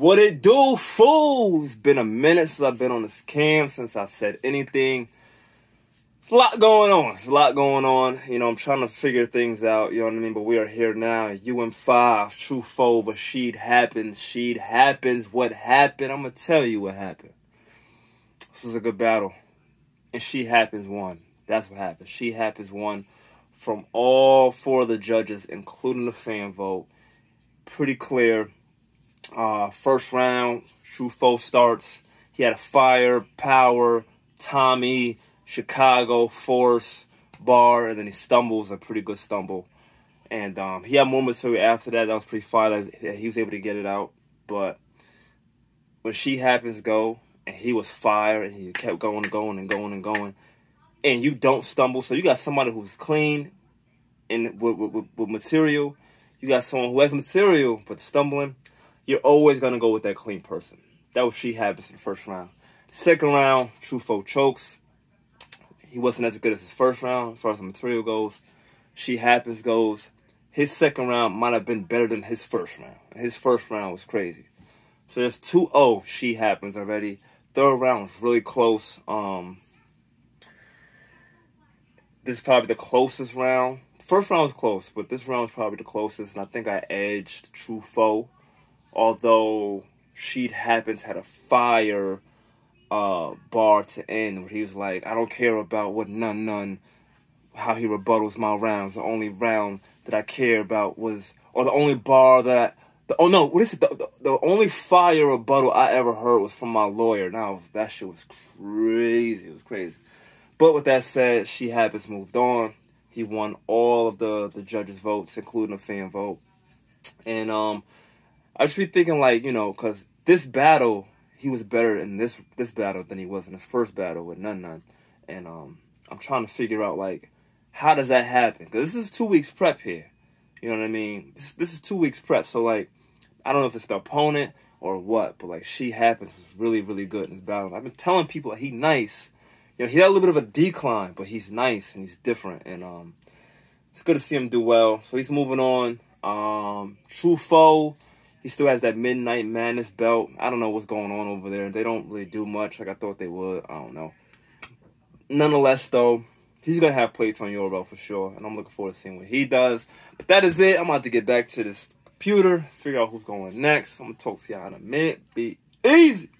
What it do, fools? Been a minute since I've been on this cam, since I've said anything. It's a lot going on. It's a lot going on. You know, I'm trying to figure things out, you know what I mean? But we are here now. UM5, True Foe, but Sheed happens. What happened? I'm going to tell you what happened. This was a good battle. And Sheed Happens won. That's what happened. Sheed Happens won from all four of the judges, including the fan vote. Pretty clear uh, first round, True Foe starts. He had a fire, power, Tommy, Chicago, force, bar, and then he stumbles, a pretty good stumble. And um, he had more material after that. That was pretty fire. He was able to get it out. But when Sheed Happens, go, and he was fire, and he kept going and going and going and going. And you don't stumble. So you got somebody who's clean and with, with, with material. You got someone who has material, but stumbling you're always going to go with that clean person. That was Sheed Happens in the first round. Second round, True Foe chokes. He wasn't as good as his first round as far as the material goes. Sheed Happens goes. His second round might have been better than his first round. His first round was crazy. So there's 2-0 Sheed Happens already. Third round was really close. Um, this is probably the closest round. First round was close, but this round was probably the closest, and I think I edged True Foe although Sheed Happens had a fire uh, bar to end where he was like, I don't care about what none none how he rebuttals my rounds. The only round that I care about was or the only bar that the, oh no, what is it? The, the, the, only fire rebuttal I ever heard was from my lawyer. Now that shit was crazy. It was crazy. But with that said, Sheed Happens moved on. He won all of the the judges' votes, including a fan vote. And um I just be thinking like, you know, because this battle, he was better in this this battle than he was in his first battle with None None. And um, I'm trying to figure out like, how does that happen? Because this is two weeks prep here. You know what I mean? This, this is two weeks prep. So like, I don't know if it's the opponent or what, but like, Sheed Happens was really, really good in this battle. I've been telling people like, he nice. You know, he had a little bit of a decline, but he's nice and he's different. And um, it's good to see him do well. So he's moving on. Um, True Foe he still has that Midnight Madness belt. I don't know what's going on over there. They don't really do much like I thought they would. I don't know. Nonetheless, though, he's going to have plates on your belt for sure. And I'm looking forward to seeing what he does. But that is it. I'm about to get back to this computer, figure out who's going next. I'm going to talk to y'all in a minute. Be easy.